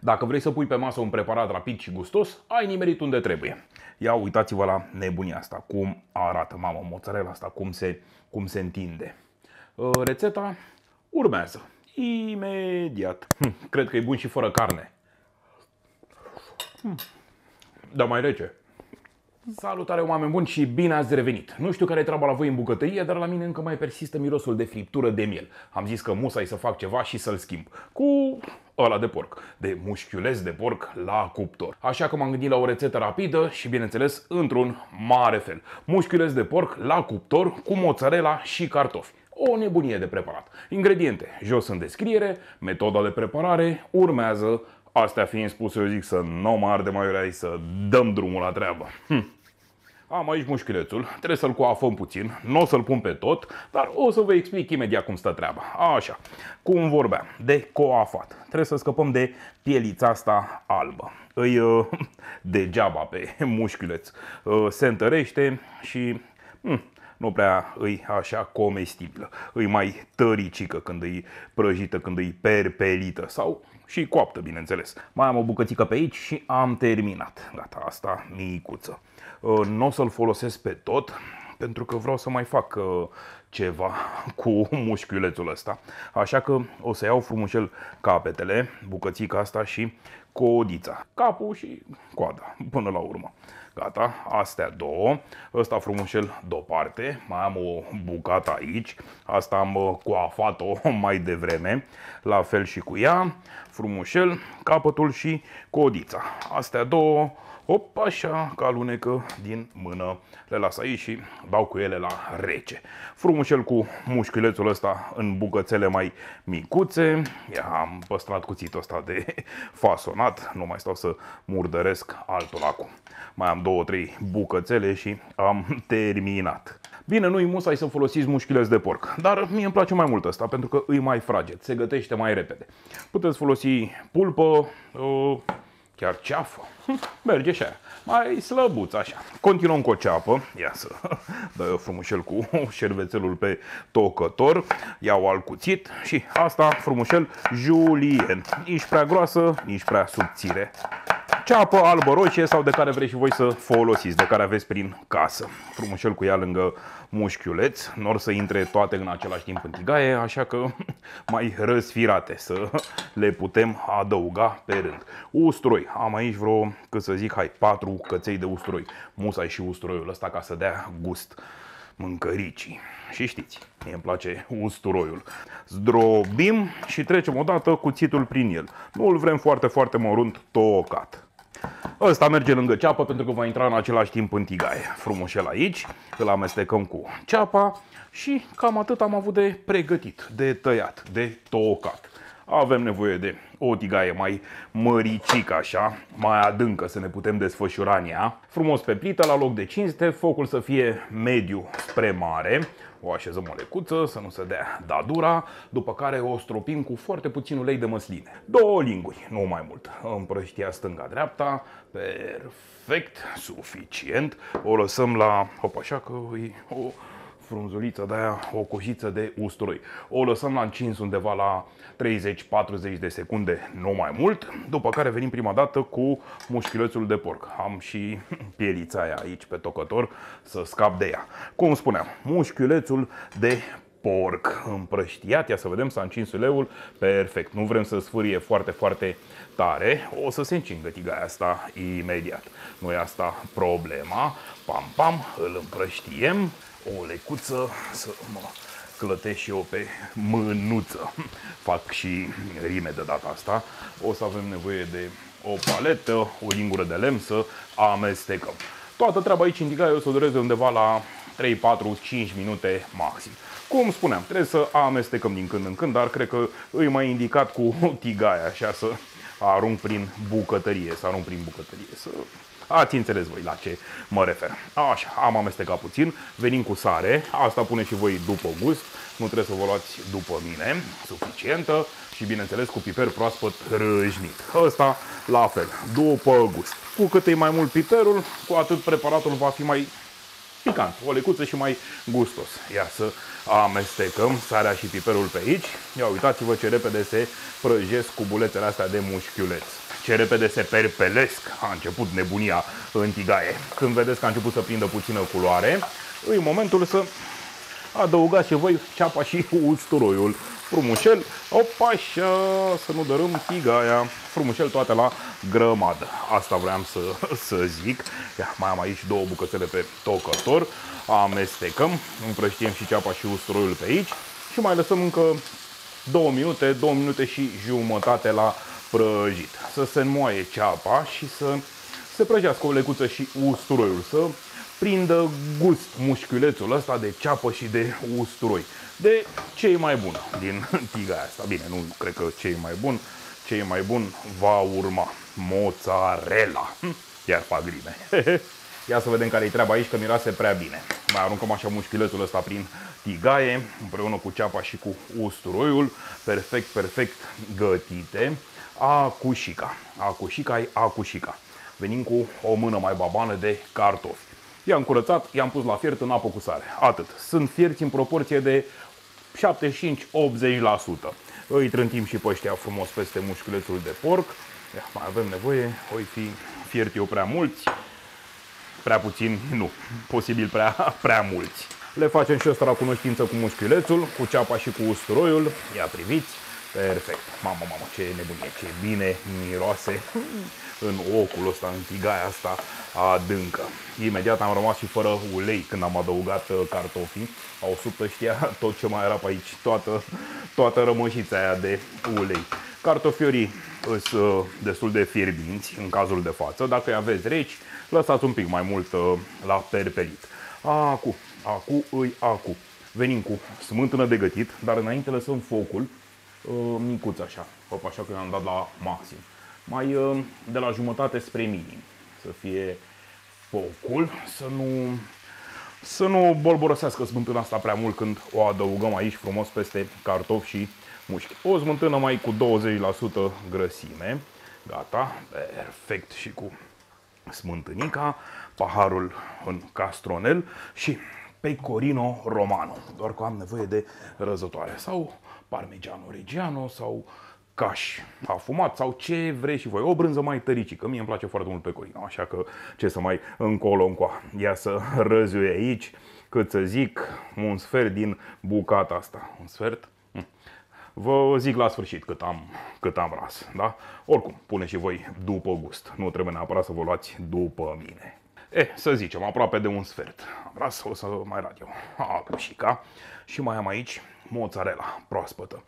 Dacă vrei să pui pe masă un preparat rapid și gustos, ai nimerit unde trebuie. Ia uitați-vă la nebunia asta, cum arată, mamă, mozzarella asta, cum se, cum se întinde. Uh, rețeta urmează. Imediat. Hm, cred că e bun și fără carne. Hm. Dar mai rece. Salutare oameni buni și bine ați revenit! Nu știu care e treaba la voi în bucătărie, dar la mine încă mai persistă mirosul de friptură de miel. Am zis că musai să fac ceva și să-l schimb. Cu ăla de porc, de mușchiuleț de porc la cuptor. Așa că m-am gândit la o rețetă rapidă și bineînțeles într-un mare fel. Mușchiuleț de porc la cuptor cu mozzarella și cartofi. O nebunie de preparat. Ingrediente jos în descriere, metoda de preparare urmează. Astea fiind spuse, eu zic să nu mă arde mai să dăm drumul la treabă. Hm. Am aici mușchiulețul, trebuie să-l coafăm puțin, nu o să-l pun pe tot, dar o să vă explic imediat cum stă treaba. Așa, cum vorbeam, de coafat. Trebuie să scăpăm de pielița asta albă. Îi uh, degeaba pe mușchiuleț. Uh, se întărește și hmm, nu prea îi așa comestibilă. Îi mai tăricică când îi prăjită, când îi perpelită sau și coaptă, bineînțeles. Mai am o bucățică pe aici și am terminat. Gata, asta micuță. Uh, nu o să-l folosesc pe tot, pentru că vreau să mai fac uh, ceva cu mușchiulețul ăsta. Așa că o să iau frumușel capetele, bucățica asta și codița. Capul și coada, până la urmă. Gata, astea două. Ăsta frumușel deoparte. Mai am o bucată aici. Asta am uh, coafat-o mai devreme. La fel și cu ea. Frumușel, capătul și codița. Astea două Hop, așa, că alunecă din mână. Le las aici și dau cu ele la rece. Frumușel cu mușchiulețul ăsta în bucățele mai micuțe. Ia, am păstrat cuțitul ăsta de fasonat. Nu mai stau să murdăresc altul acum. Mai am două, trei bucățele și am terminat. Bine, nu-i musai să folosiți mușchiuleț de porc, dar mie îmi place mai mult ăsta pentru că îi mai fraged, se gătește mai repede. Puteți folosi pulpă, uh, chiar ceafă, merge și aia. Mai slăbuț, așa. Continuăm cu o ceapă. Ia să dau eu frumușel cu șervețelul pe tocător. Iau alt cuțit și asta frumușel julien. Nici prea groasă, nici prea subțire ceapă albă roșie sau de care vreți și voi să folosiți, de care aveți prin casă. Frumușel cu ea lângă mușchiuleț, nor să intre toate în același timp în tigaie, așa că mai răsfirate să le putem adăuga pe rând. Usturoi, am aici vreo, cât să zic, hai, patru căței de usturoi. Musai și usturoiul ăsta ca să dea gust mâncăricii. Și știți, mie îmi place usturoiul. Zdrobim și trecem odată cuțitul prin el. Nu îl vrem foarte, foarte mărunt tocat. Ăsta merge lângă ceapă pentru că va intra în același timp în tigaie. Frumușel aici, îl amestecăm cu ceapa și cam atât am avut de pregătit, de tăiat, de tocat. Avem nevoie de o tigaie mai măricică așa, mai adâncă să ne putem desfășura în ea. Frumos pe plită, la loc de cinste, focul să fie mediu spre mare o așezăm o lecuță să nu se dea dadura, după care o stropim cu foarte puțin ulei de măsline. Două linguri, nu mai mult. Împrăștia stânga-dreapta, perfect, suficient. O lăsăm la, hop așa că e o frunzuliță de aia, o coșiță de usturoi. O lăsăm la încins undeva la 30-40 de secunde, nu mai mult, după care venim prima dată cu mușchiulețul de porc. Am și pielița aia aici pe tocător să scap de ea. Cum spuneam, mușchiulețul de porc împrăștiat. Ia să vedem, s-a încins uleiul. Perfect. Nu vrem să sfârie foarte, foarte tare. O să se încingă tigaia asta imediat. Nu e asta problema. Pam, pam, îl împrăștiem o lecuță să mă clătesc și eu pe mânuță. Fac și rime de data asta. O să avem nevoie de o paletă, o lingură de lemn să amestecăm. Toată treaba aici indica eu să o dureze undeva la 3, 4, 5 minute maxim. Cum spuneam, trebuie să amestecăm din când în când, dar cred că îi mai indicat cu tigaia, așa să arunc prin bucătărie, să arunc prin bucătărie, să Ați înțeles voi la ce mă refer. Așa, am amestecat puțin, venim cu sare, asta pune și voi după gust, nu trebuie să vă luați după mine, suficientă și bineînțeles cu piper proaspăt râșnit. Ăsta la fel, după gust. Cu cât e mai mult piperul, cu atât preparatul va fi mai picant, o lecuță și mai gustos. Ia să amestecăm sarea și piperul pe aici. Ia uitați-vă ce repede se prăjesc cubulețele astea de mușchiuleț. Ce repede se perpelesc. A început nebunia în tigaie. Când vedeți că a început să prindă puțină culoare, e momentul să adăugați și voi ceapa și usturoiul. Frumușel, opa, așa, să nu dărâm tigaia. Frumușel toate la grămadă. Asta vreau să, să zic. Ia, mai am aici două bucățele pe tocător. Amestecăm, împrăștiem și ceapa și usturoiul pe aici și mai lăsăm încă 2 minute, 2 minute și jumătate la prăjit. Să se înmoaie ceapa și să se prăjească o lecuță și usturoiul, să prindă gust mușchiulețul ăsta de ceapă și de usturoi. De cei mai bun din tiga asta. Bine, nu cred că cei mai bun, cei mai bun va urma mozzarella. Iar fac grime. Ia să vedem care e treaba aici, că miroase prea bine. Mai aruncăm așa mușchiulețul ăsta prin tigaie, împreună cu ceapa și cu usturoiul, perfect, perfect gătite. Acușica. Acușica e acușica. Venim cu o mână mai babană de cartofi. I-am curățat, i-am pus la fiert în apă cu sare. Atât. Sunt fierți în proporție de 75-80%. Îi trântim și pe ăștia frumos peste mușchiulețul de porc. Ia, mai avem nevoie, oi fi fiert eu prea mulți, prea puțin, nu, posibil prea, prea mulți. Le facem și ăsta la cunoștință cu mușchiulețul, cu ceapa și cu usturoiul. Ia priviți, perfect. Mamă, mamă, ce nebunie, ce bine miroase în ocul ăsta, în tigaia asta adâncă. Imediat am rămas și fără ulei când am adăugat uh, cartofii. Au subt ăștia tot ce mai era pe aici, toată, toată rămășița aia de ulei. Cartofiorii sunt uh, destul de fierbinți în cazul de față. Dacă îi aveți reci, lăsați un pic mai mult uh, la perpelit. Acu, acu, îi acu. Venim cu smântână de gătit, dar înainte lăsăm focul micuț așa, hop, așa că i-am dat la maxim mai uh, de la jumătate spre minim. Să fie focul, să nu, să nu bolborosească smântâna asta prea mult când o adăugăm aici frumos peste cartofi și mușchi. O smântână mai cu 20% grăsime. Gata, perfect și cu smântânica, paharul în castronel și pecorino romano. Doar că am nevoie de răzătoare sau parmigiano reggiano sau caș afumat sau ce vrei și voi. O brânză mai tăricică. Mie îmi place foarte mult pecorino, așa că ce să mai încolo încoa. Ia să răzui aici, cât să zic, un sfert din bucata asta. Un sfert? Hm. Vă zic la sfârșit cât am, cât am ras, da? Oricum, pune și voi după gust. Nu trebuie neapărat să vă luați după mine. E, să zicem, aproape de un sfert. Am ras, o să mai rad eu. A, și mai am aici mozzarella proaspătă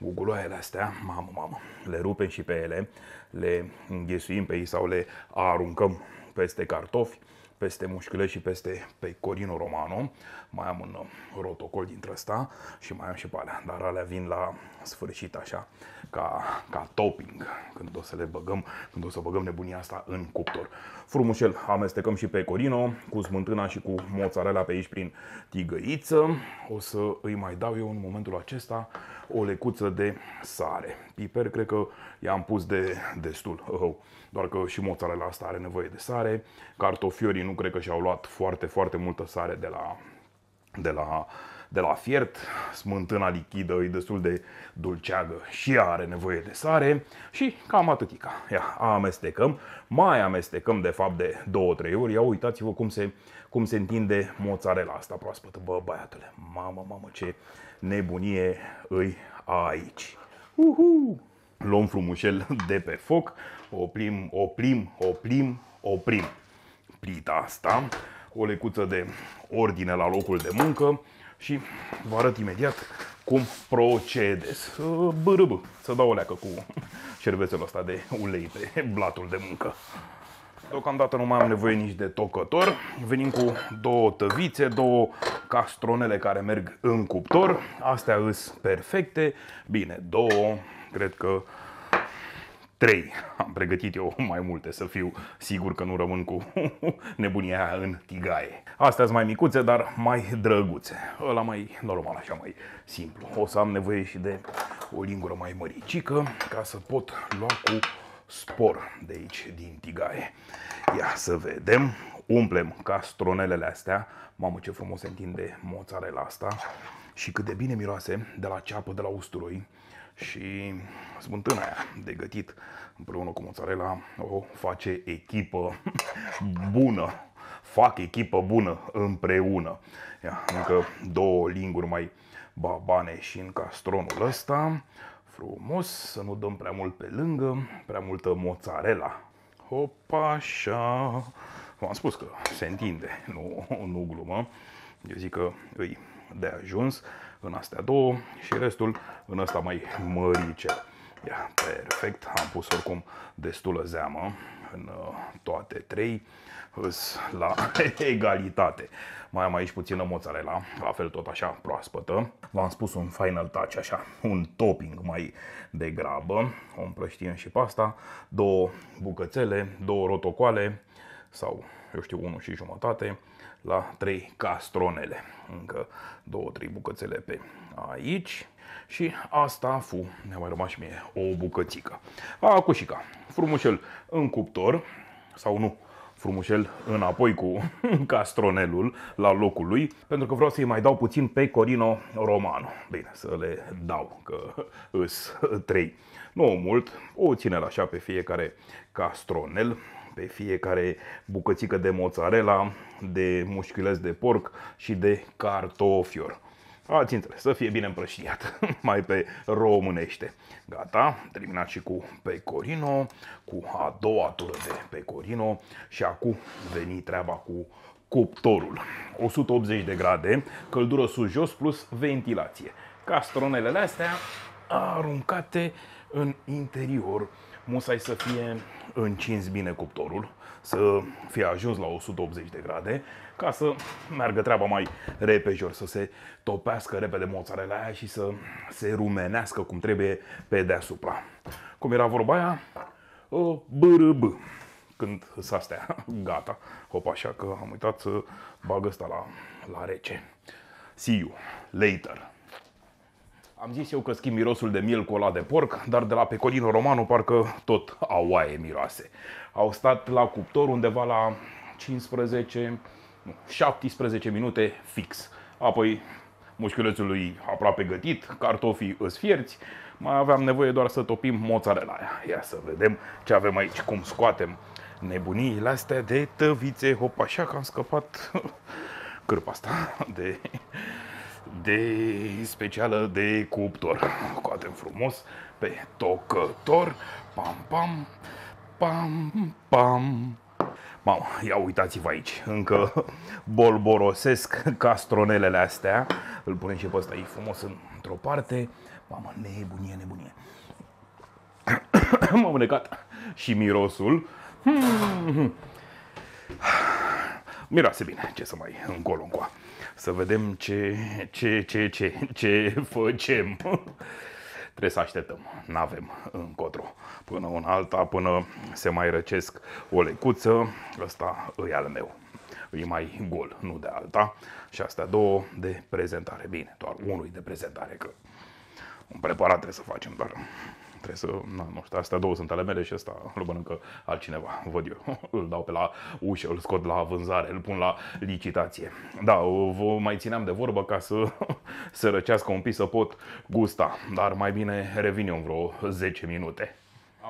guguloaiele astea, mamă, mamă, le rupem și pe ele, le înghesuim pe ei sau le aruncăm peste cartofi, peste mușchiule și peste pecorino romano. Mai am un rotocol dintre ăsta și mai am și pe alea, dar alea vin la sfârșit așa, ca, ca topping, când o să le băgăm, când o să băgăm nebunia asta în cuptor. Frumușel amestecăm și pecorino cu smântâna și cu mozzarella pe aici prin tigăiță. O să îi mai dau eu în momentul acesta o lecuță de sare. Piper, cred că i-am pus de destul. Oh, doar că și mozzarella asta are nevoie de sare. Cartofiorii nu cred că și-au luat foarte, foarte multă sare de la, de la, de la fiert. Smântâna lichidă e destul de dulceagă și ea are nevoie de sare. Și cam atâtica. Ia, amestecăm. Mai amestecăm de fapt de 2-3 ori. Ia uitați-vă cum se, cum se întinde mozzarella asta proaspătă. Bă, băiatule, mamă, mamă, ce nebunie îi aici. Uhu! Luăm frumușel de pe foc, oprim, oprim, oprim, oprim plita asta, o lecuță de ordine la locul de muncă și vă arăt imediat cum procedez. Bărâbă, să dau o leacă cu șervețelul ăsta de ulei pe blatul de muncă. Deocamdată nu mai am nevoie nici de tocător. Venim cu două tăvițe, două castronele care merg în cuptor. Astea îs perfecte. Bine, două, cred că trei. Am pregătit eu mai multe să fiu sigur că nu rămân cu nebunia în tigaie. Astea sunt mai micuțe, dar mai drăguțe. Ăla mai normal, așa mai simplu. O să am nevoie și de o lingură mai măricică ca să pot lua cu spor de aici, din tigaie. Ia să vedem. Umplem castronelele astea. Mamă, ce frumos se întinde mozzarella asta. Și cât de bine miroase de la ceapă, de la usturoi. Și smântâna aia de gătit împreună cu mozzarella o face echipă bună. Fac echipă bună împreună. Ia, încă două linguri mai babane și în castronul ăsta. Frumos, să nu dăm prea mult pe lângă, prea multă mozzarella. Hopa, așa. V-am spus că se întinde, nu, nu glumă. Eu zic că îi de ajuns în astea două și restul în ăsta mai măricel. Ia, perfect, am pus oricum destulă zeamă în uh, toate trei la egalitate. Mai am aici puțină mozzarella, la fel tot așa proaspătă. V-am spus un final touch așa, un topping mai degrabă. O împrăștiem și pasta, două bucățele, două rotocoale sau eu știu, unul și jumătate la trei castronele. Încă două, trei bucățele pe aici. Și asta fu, ne-a mai rămas și mie o bucățică. Acușica, frumușel în cuptor, sau nu, frumușel înapoi cu castronelul la locul lui, pentru că vreau să-i mai dau puțin pe Corino Romano. Bine, să le dau, că îs trei. Nu mult, o ține așa pe fiecare castronel, pe fiecare bucățică de mozzarella, de mușchiuleț de porc și de cartofior. Ați înțeles, să fie bine împrăștiat, mai pe românește. Gata, terminat și cu pecorino, cu a doua tură de pecorino și acum veni treaba cu cuptorul. 180 de grade, căldură sus-jos plus ventilație. Castronelele astea aruncate în interior, musai să fie încins bine cuptorul, să fie ajuns la 180 de grade, ca să meargă treaba mai repejor, să se topească repede mozzarella aia și să se rumenească cum trebuie pe deasupra. Cum era vorba aia? BRB. Când s astea gata. Hop, așa că am uitat să bag ăsta la, la rece. See you later. Am zis eu că schimb mirosul de miel cu ăla de porc, dar de la Pecorino Romano parcă tot aoaie miroase. Au stat la cuptor undeva la 15, nu, 17 minute fix. Apoi mușchiulețul lui aproape gătit, cartofii îs fierți, mai aveam nevoie doar să topim mozzarella aia. Ia să vedem ce avem aici, cum scoatem nebuniile astea de tăvițe. Hop, așa că am scăpat cârpa asta de de specială de cuptor. Coatem frumos pe tocător. Pam, pam, pam, pam. Mamă, ia uitați-vă aici, încă bolborosesc castronelele astea. Îl punem și pe ăsta aici frumos într-o parte. Mamă, nebunie, nebunie. M-am necat și mirosul. Hmm. Miroase bine, ce să mai încolo încoa să vedem ce, ce, ce, ce, ce facem. Trebuie să așteptăm, nu avem încotro. Până un alta, până se mai răcesc o lecuță, ăsta îi al meu. E mai gol, nu de alta. Și astea două de prezentare. Bine, doar unul de prezentare, că un preparat trebuie să facem, dar Trebuie să, na, nu știu, astea două sunt ale mele și ăsta îl mănâncă altcineva, văd eu. Îl dau pe la ușă, îl scot la vânzare, îl pun la licitație. Da, vă mai țineam de vorbă ca să se răcească un pic să pot gusta, dar mai bine revin eu în vreo 10 minute.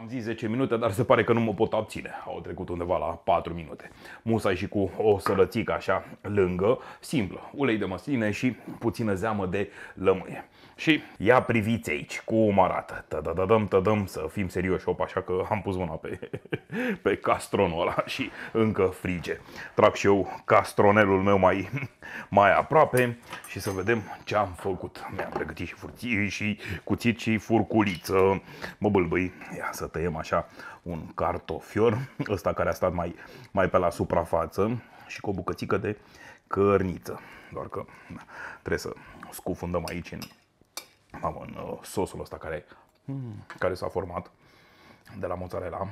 Am zis 10 minute, dar se pare că nu mă pot abține. Au trecut undeva la 4 minute. Musai și cu o sălățică așa lângă, simplă, ulei de măsline și puțină zeamă de lămâie. Și ia priviți aici cum arată. Tădădăm, tădăm, să fim serioși, op, așa că am pus mâna pe, pe castronul ăla și încă frige. Trag și eu castronelul meu mai, mai aproape și să vedem ce am făcut. Mi-am pregătit și furții și cuțit și furculiță. Mă bâlbâi, ia să tăiem așa un cartofior, ăsta care a stat mai, mai pe la suprafață și cu o bucățică de cărniță. Doar că na, trebuie să scufundăm aici în mamă, în uh, sosul ăsta care, mm, care s-a format de la mozzarella,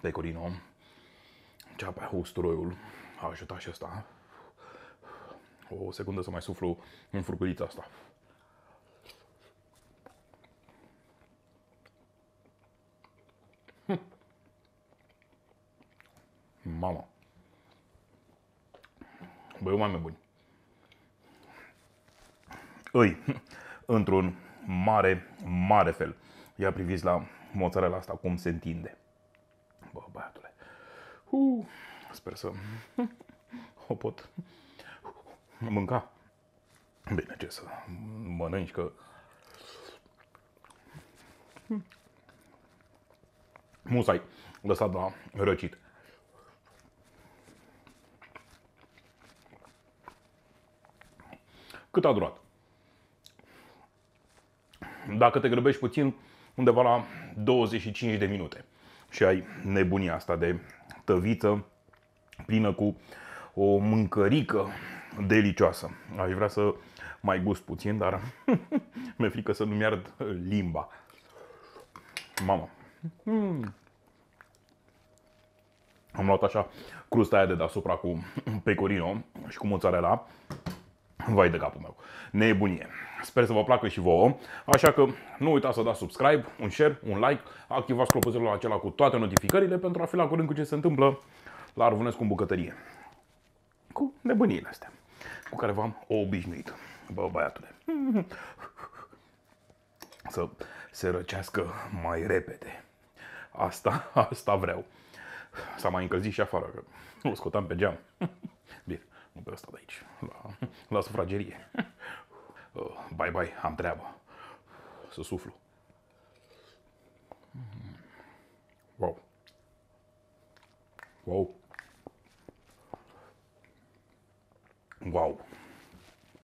pecorino, ceapa, usturoiul, a ajutat și asta. O secundă să mai suflu în furculița asta. Mamă. Băi, oameni buni. Îi, într-un mare, mare fel. Ia priviți la mozzarella asta cum se întinde. Bă, băiatule. Uh, sper să o pot mânca. Bine, ce să mănânci, că... Musai lăsat la răcit. Cât a durat? Dacă te grăbești puțin, undeva la 25 de minute. Și ai nebunia asta de tăviță plină cu o mâncărică delicioasă. Aș vrea să mai gust puțin, dar mi-e frică să nu-mi ard limba. Mamă. Mm. Am luat așa crusta aia de deasupra cu pecorino și cu mozzarella. Vai de capul meu. Nebunie. Sper să vă placă și vouă. Așa că nu uitați să dați subscribe, un share, un like, activați clopoțelul acela cu toate notificările pentru a fi la curând cu ce se întâmplă la Arvânescu în bucătărie. Cu nebuniile astea cu care v-am obișnuit. Bă, băiatule. Să se răcească mai repede. Asta, asta vreau. S-a mai încălzit și afară, că o scotam pe geam. Bine, de ăsta de aici, la, la sufragerie. Oh, bye bye, am treabă. Să suflu. Wow. Wow. Wow.